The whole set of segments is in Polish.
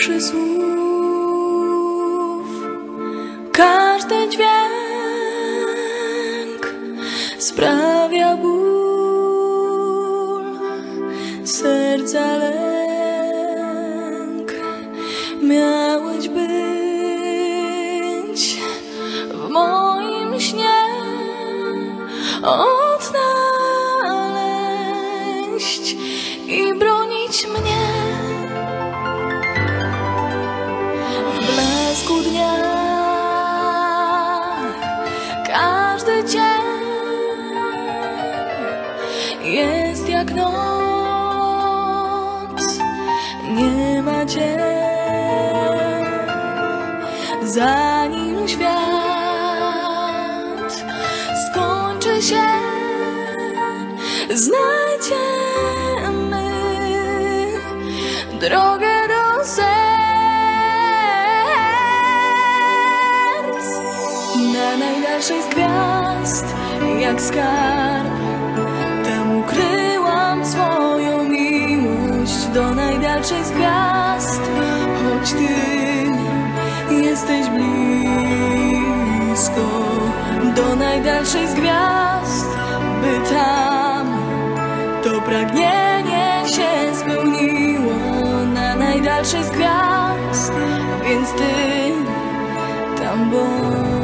ciszy słów. Każdy dźwięk sprawia ból serca lęk. Miałeś być w moim śnie odnaleźć i bronić mnie zanim świat skończy się znajdziemy drogę do serc. Na najdalszej z gwiazd jak skarb tam ukryłam swoją miłość. Do najdalszej z gwiazd choć ty jesteś blisko do najdalszej z gwiazd by tam to pragnienie się spełniło na najdalszej z gwiazd więc ty tam bądź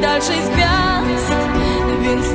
na najdalszej z gwiazd więc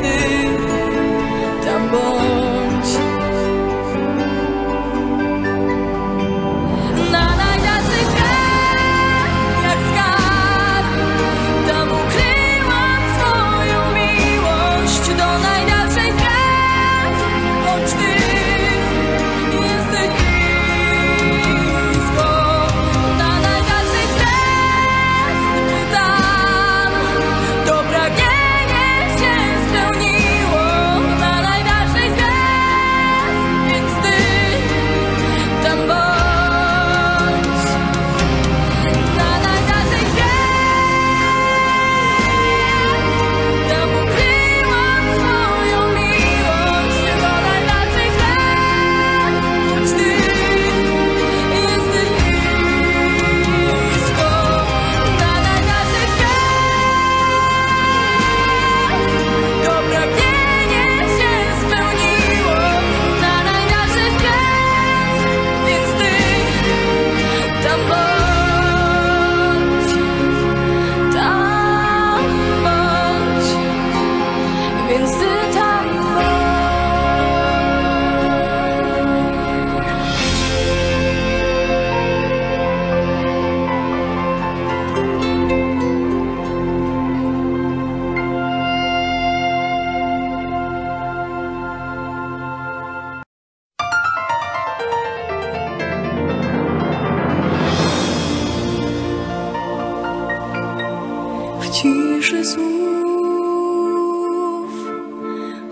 ciszy słów.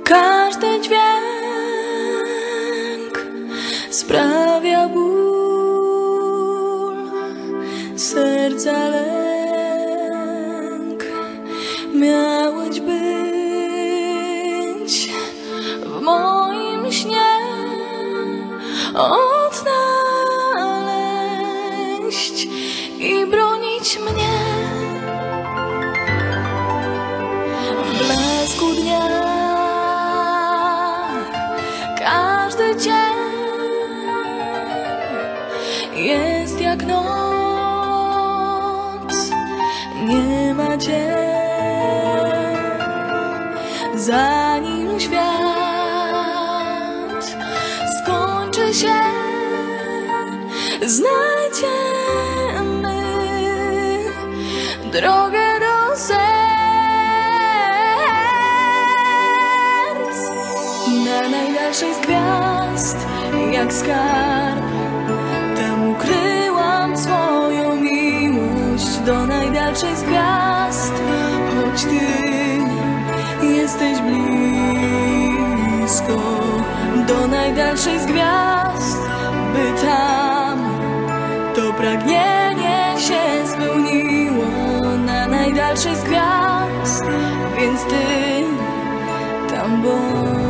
Każdy dźwięk sprawia ból serca lęk. Miałeś być w moim śnie odnaleźć i bronić mnie dzień jak noc, nie ma cię. Zanim świat skończy się, znajdziemy drogę do serc. Na najdalszej gwiazd, jak skarb, tam ukryłam swoją miłość do najdalszej z gwiazd, choć ty jesteś blisko do najdalszej z gwiazd, by tam to pragnienie się spełniło na najdalszej z gwiazd, więc ty tam bądź.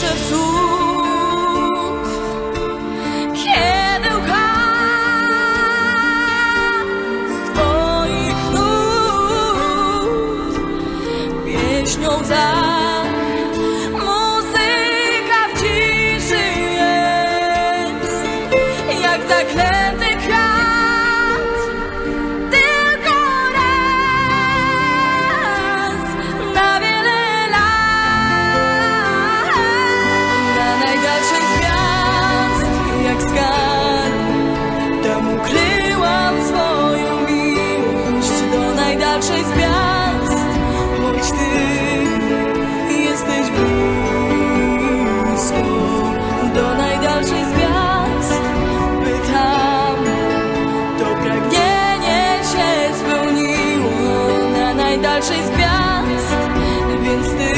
such a дальше зв'язь він стиг.